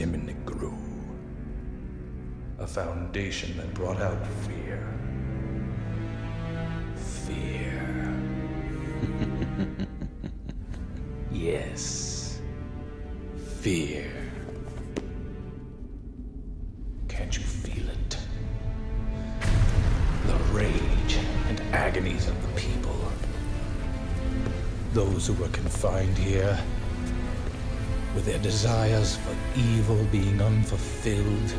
Timonic grew. A foundation that brought out. Fear. With their desires for evil being unfulfilled.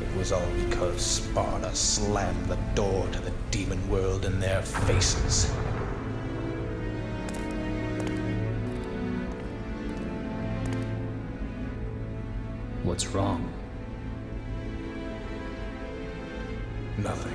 It was all because Sparda slammed the door to the demon world in their faces. What's wrong? Nothing.